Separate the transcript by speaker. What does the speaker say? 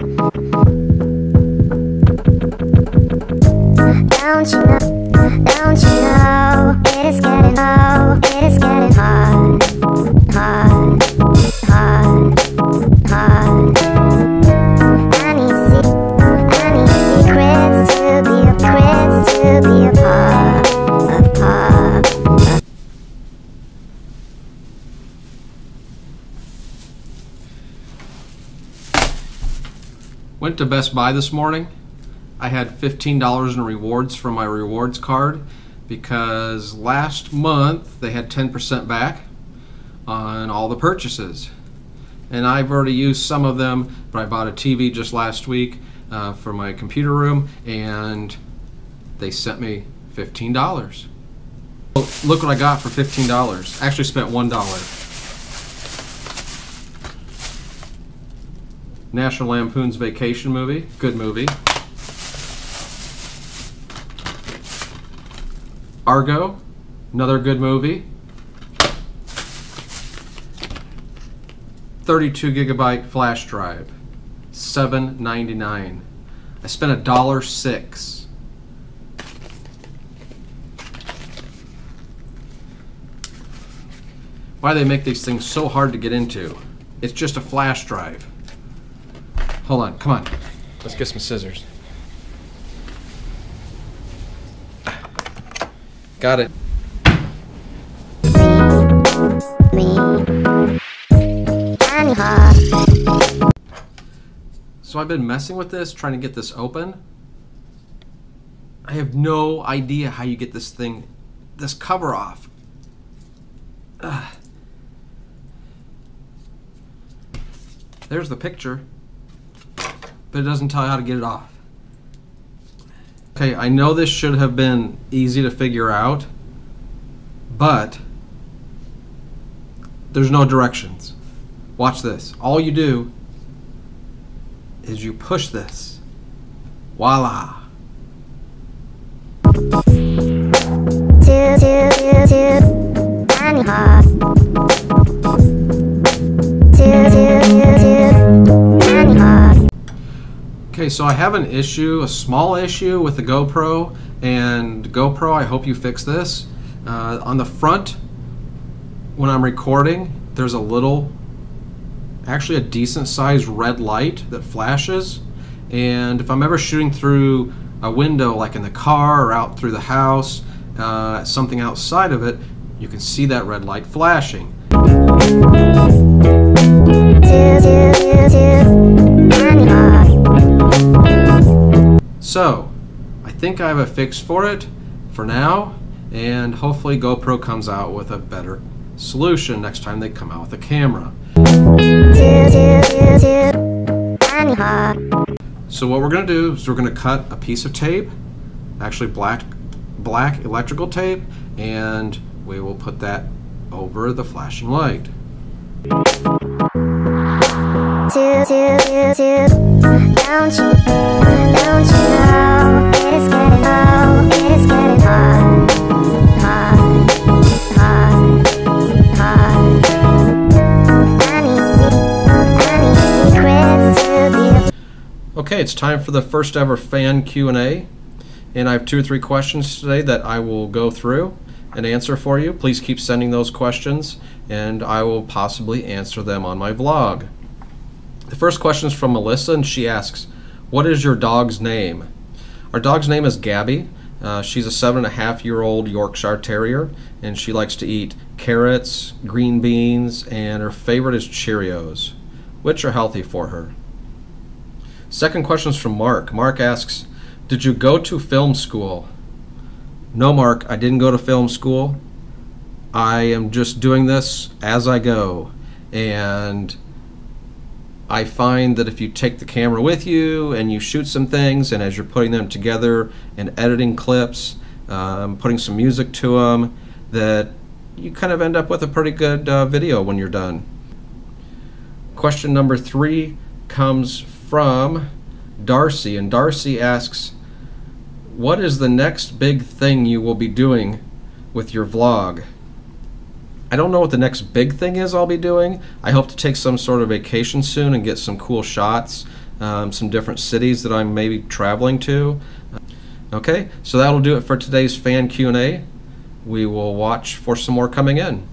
Speaker 1: Don't you know,
Speaker 2: Went to Best Buy this morning. I had $15 in rewards from my rewards card because last month they had 10% back on all the purchases. And I've already used some of them, but I bought a TV just last week uh, for my computer room and they sent me $15. Oh, Look what I got for $15. I actually spent $1. National Lampoon's Vacation movie, good movie. Argo, another good movie. 32 gigabyte flash drive, 7.99. I spent a dollar six. Why do they make these things so hard to get into? It's just a flash drive. Hold on, come on. Let's get some scissors. Got it.
Speaker 1: Me, and hard.
Speaker 2: So I've been messing with this, trying to get this open. I have no idea how you get this thing, this cover off. Ugh. There's the picture, but it doesn't tell you how to get it off. Okay, I know this should have been easy to figure out, but there's no directions. Watch this. All you do is you push this. Voila. So I have an issue, a small issue with the GoPro, and GoPro, I hope you fix this. Uh, on the front, when I'm recording, there's a little, actually a decent sized red light that flashes. And if I'm ever shooting through a window, like in the car or out through the house, uh, something outside of it, you can see that red light flashing. So, I think I have a fix for it for now, and hopefully GoPro comes out with a better solution next time they come out with a camera. So what we're going to do is we're going to cut a piece of tape, actually black black electrical tape, and we will put that over the flashing light. Okay, it's time for the first ever fan Q&A, and I have two or three questions today that I will go through and answer for you. Please keep sending those questions, and I will possibly answer them on my vlog. The first question is from Melissa, and she asks, "What is your dog's name?" Our dog's name is Gabby. Uh, she's a seven and a half year old Yorkshire Terrier, and she likes to eat carrots, green beans, and her favorite is Cheerios, which are healthy for her. Second question is from Mark. Mark asks, Did you go to film school? No, Mark, I didn't go to film school. I am just doing this as I go. And I find that if you take the camera with you and you shoot some things, and as you're putting them together and editing clips, um, putting some music to them, that you kind of end up with a pretty good uh, video when you're done. Question number three comes from Darcy, and Darcy asks, What is the next big thing you will be doing with your vlog? I don't know what the next big thing is I'll be doing. I hope to take some sort of vacation soon and get some cool shots um, some different cities that I'm maybe traveling to. Okay, so that'll do it for today's fan Q&A. We will watch for some more coming in.